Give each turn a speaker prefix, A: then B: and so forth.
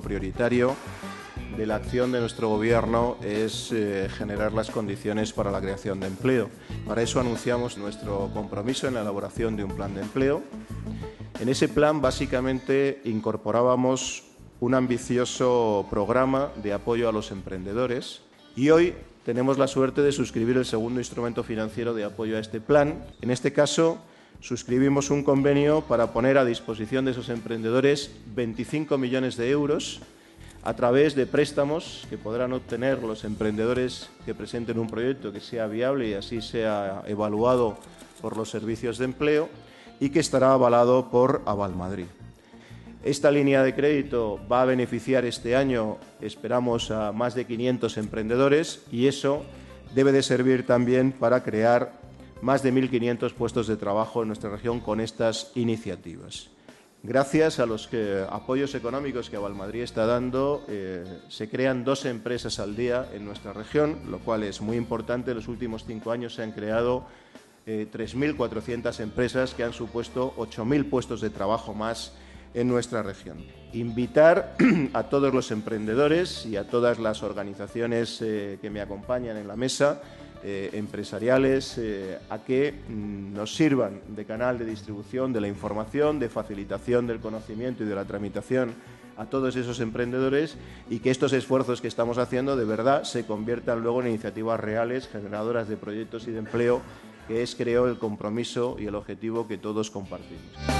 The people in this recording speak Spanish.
A: prioritario de la acción de nuestro Gobierno es eh, generar las condiciones para la creación de empleo. Para eso anunciamos nuestro compromiso en la elaboración de un plan de empleo. En ese plan, básicamente, incorporábamos un ambicioso programa de apoyo a los emprendedores y hoy tenemos la suerte de suscribir el segundo instrumento financiero de apoyo a este plan. En este caso, suscribimos un convenio para poner a disposición de esos emprendedores 25 millones de euros a través de préstamos que podrán obtener los emprendedores que presenten un proyecto que sea viable y así sea evaluado por los servicios de empleo y que estará avalado por Aval Madrid. Esta línea de crédito va a beneficiar este año, esperamos, a más de 500 emprendedores y eso debe de servir también para crear más de 1.500 puestos de trabajo en nuestra región con estas iniciativas. Gracias a los apoyos económicos que Valmadrid está dando, eh, se crean dos empresas al día en nuestra región, lo cual es muy importante. En los últimos cinco años se han creado 3.400 eh, empresas que han supuesto 8.000 puestos de trabajo más en nuestra región. Invitar a todos los emprendedores y a todas las organizaciones eh, que me acompañan en la mesa eh, empresariales eh, a que mm, nos sirvan de canal de distribución de la información, de facilitación del conocimiento y de la tramitación a todos esos emprendedores y que estos esfuerzos que estamos haciendo de verdad se conviertan luego en iniciativas reales, generadoras de proyectos y de empleo, que es, creo, el compromiso y el objetivo que todos compartimos.